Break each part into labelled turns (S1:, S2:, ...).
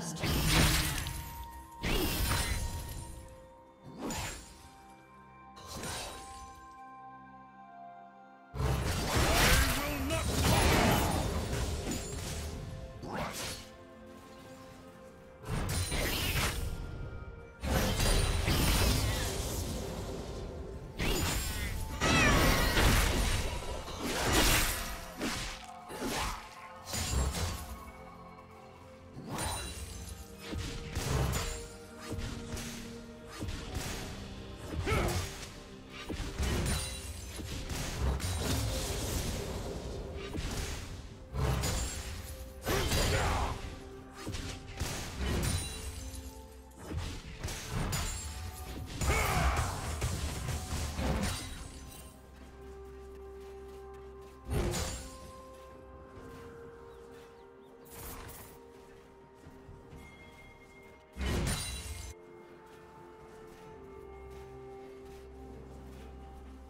S1: First.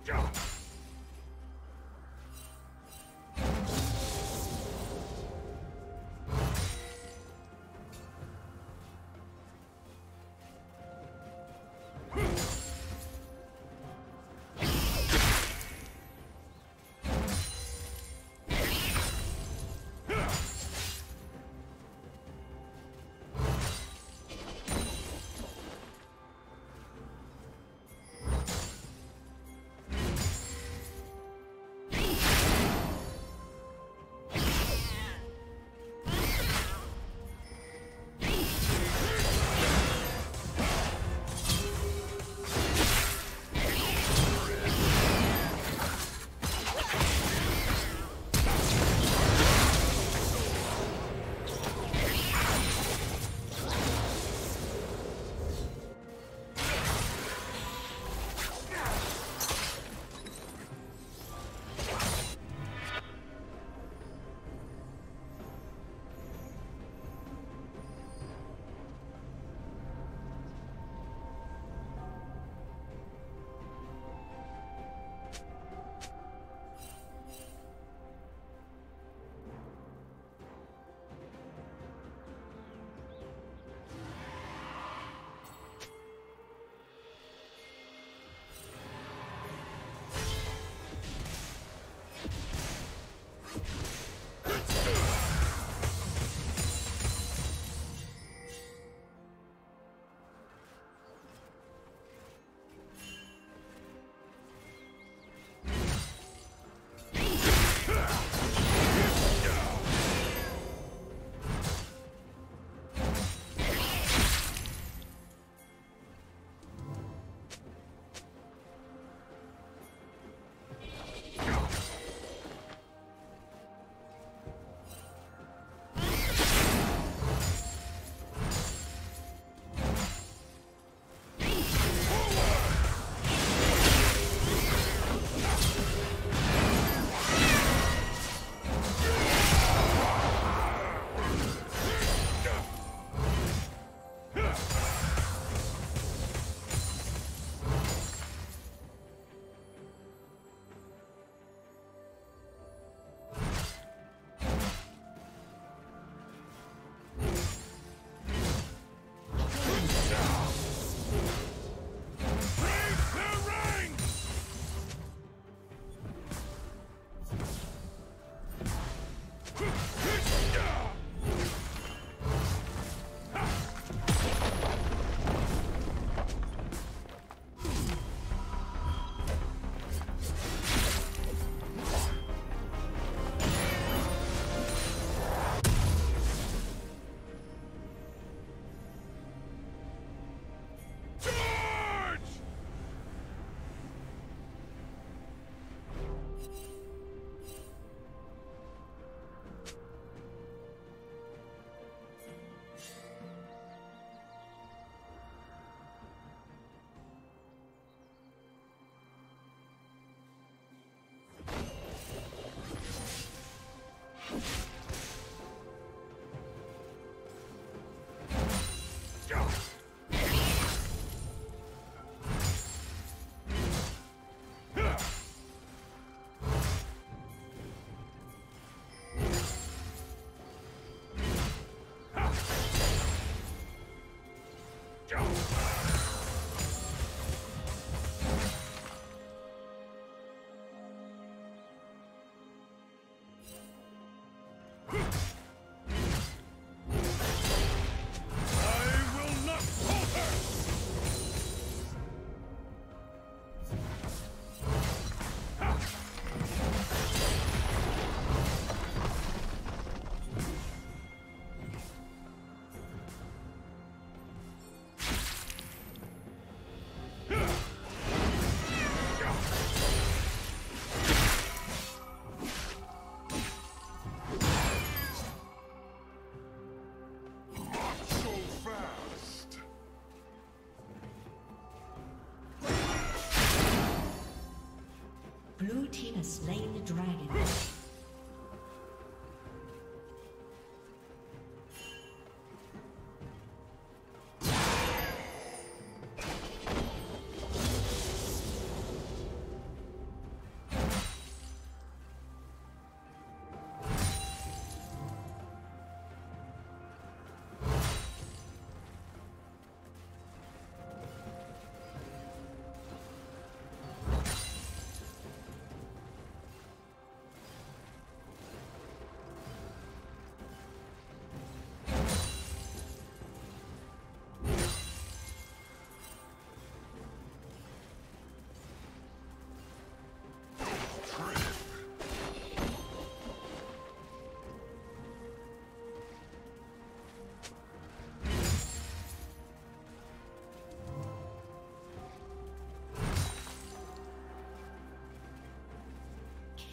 S1: Jump. Slain the dragon.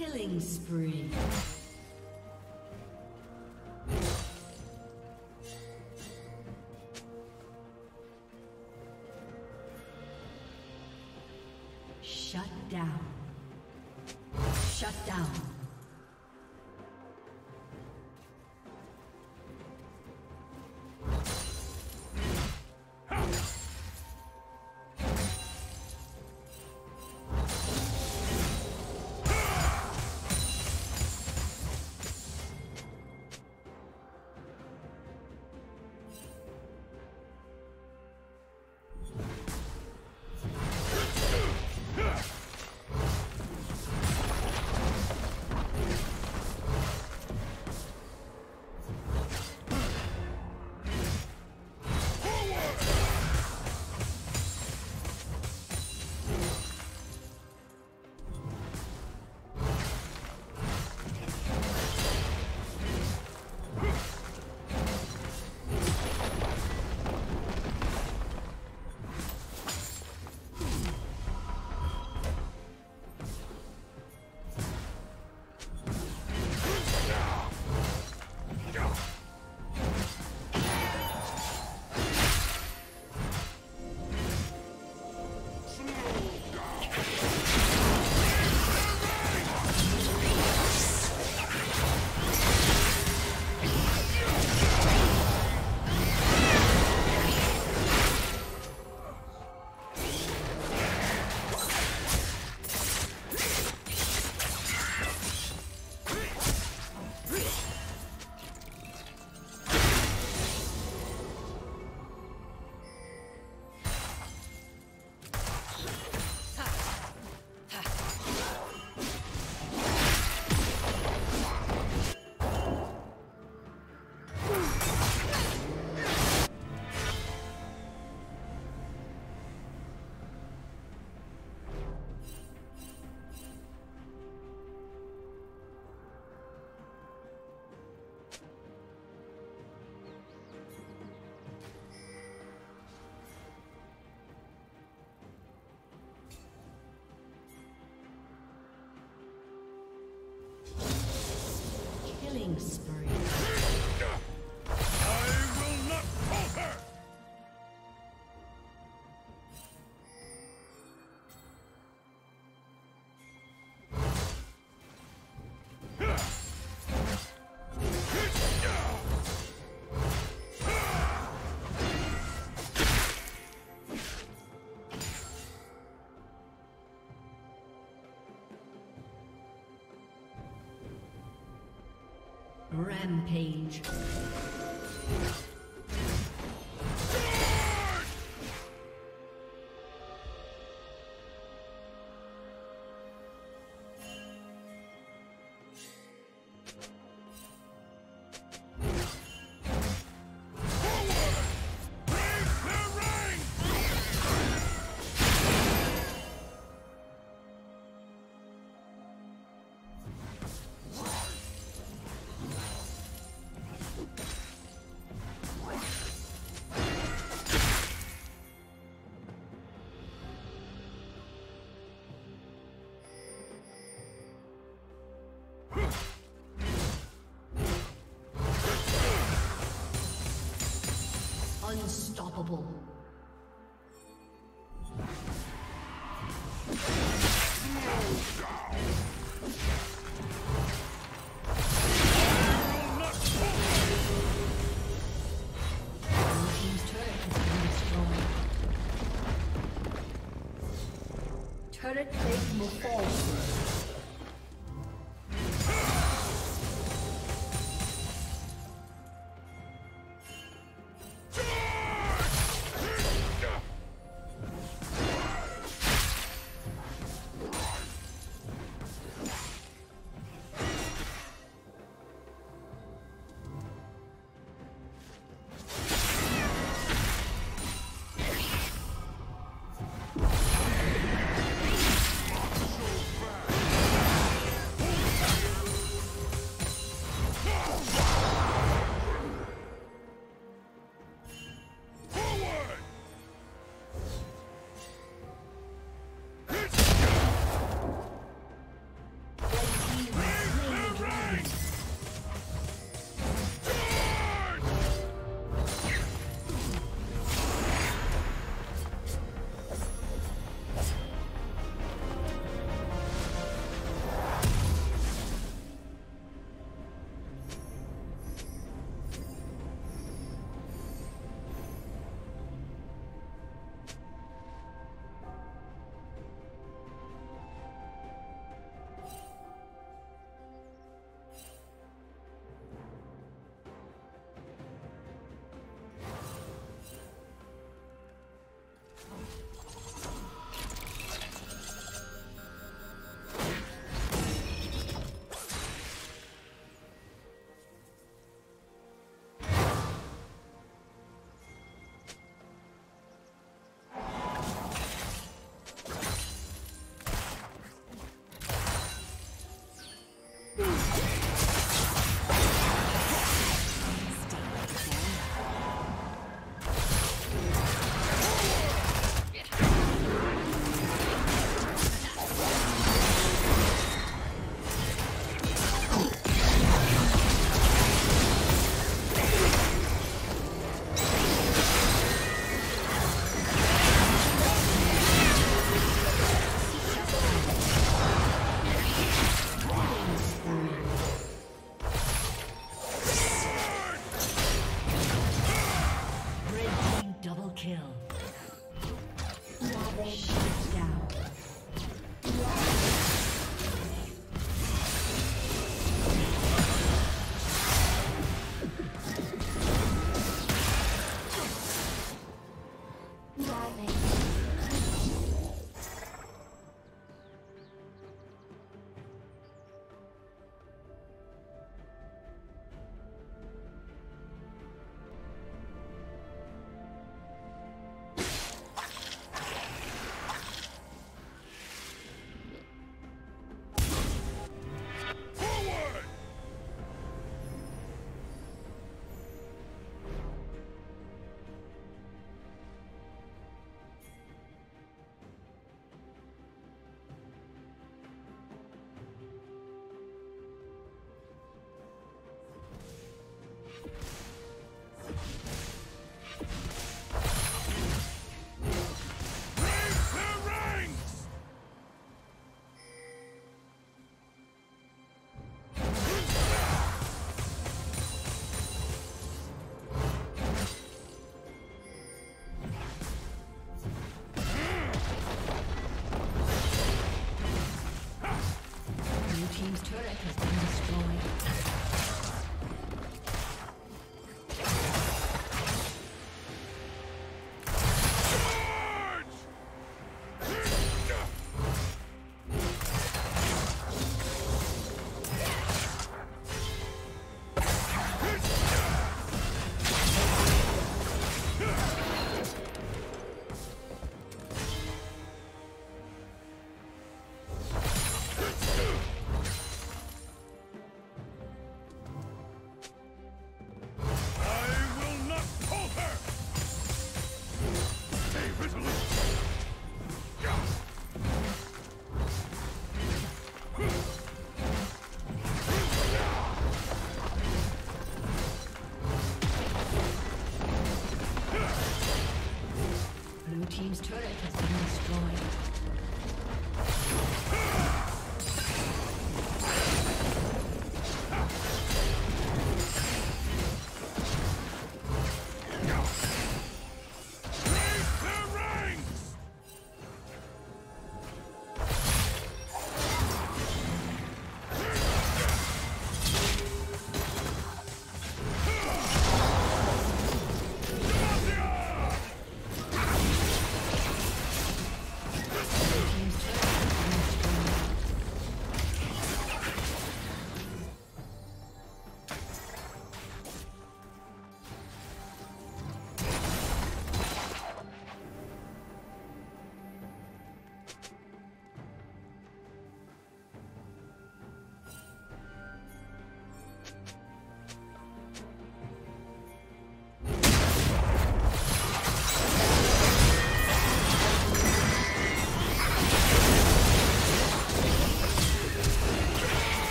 S1: Killing spree. Spree. Rampage. Unstoppable. Turret plate will fall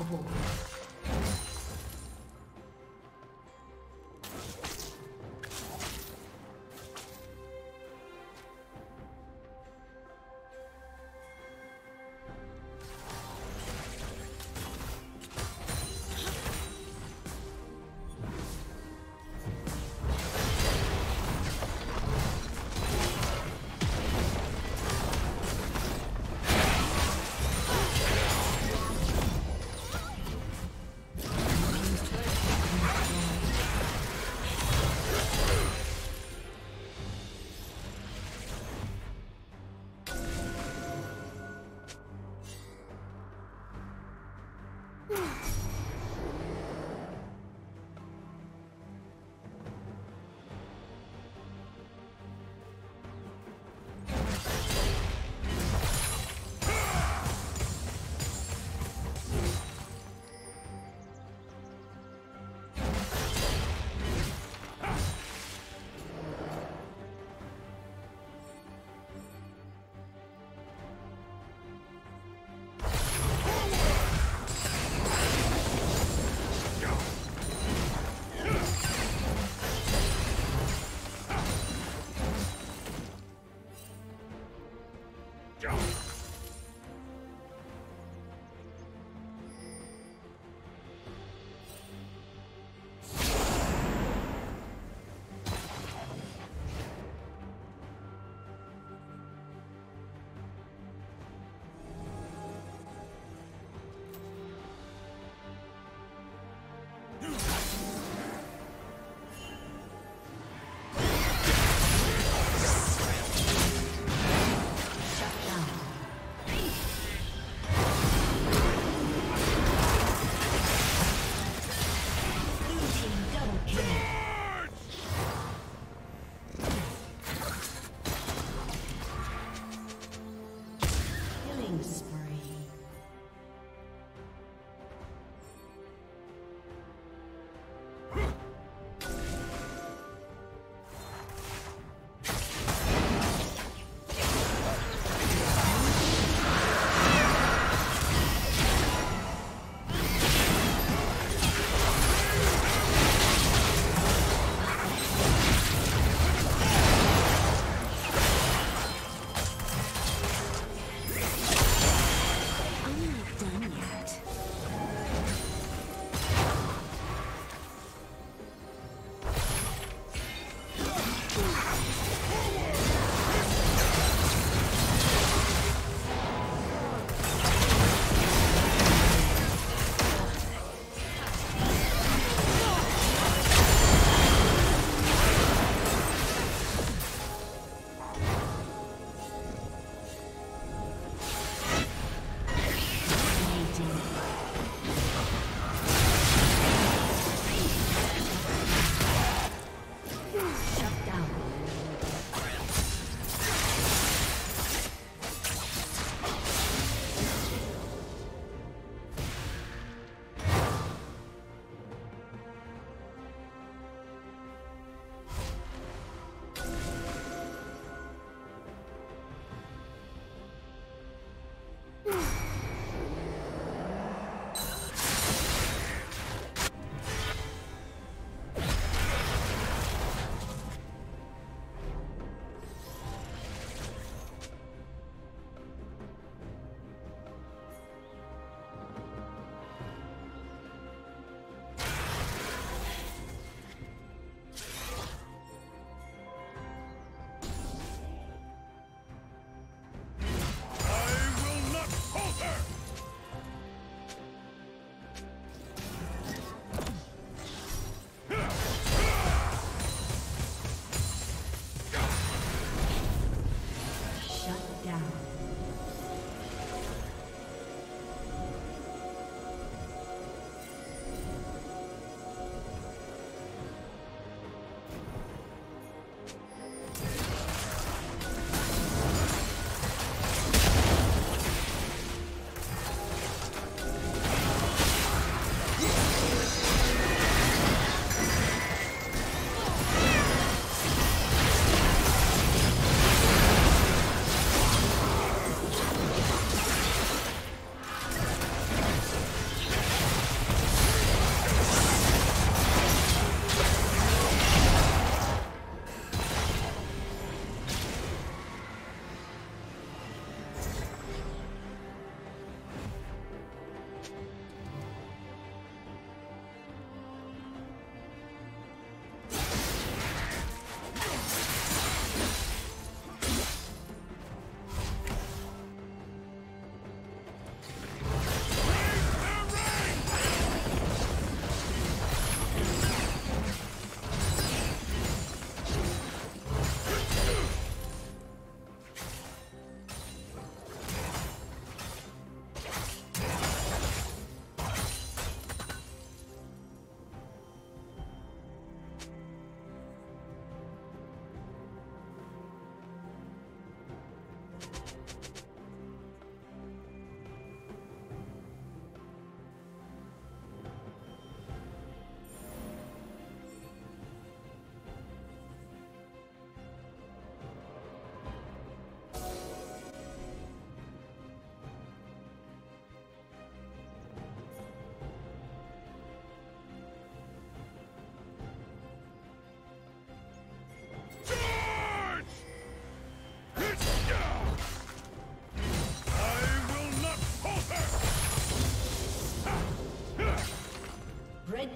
S1: Unstoppable.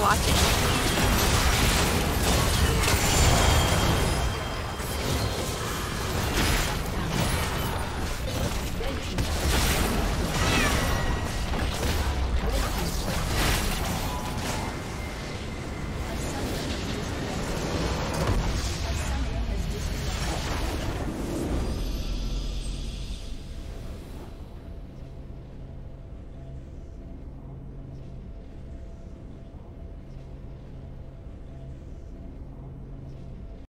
S2: Watching.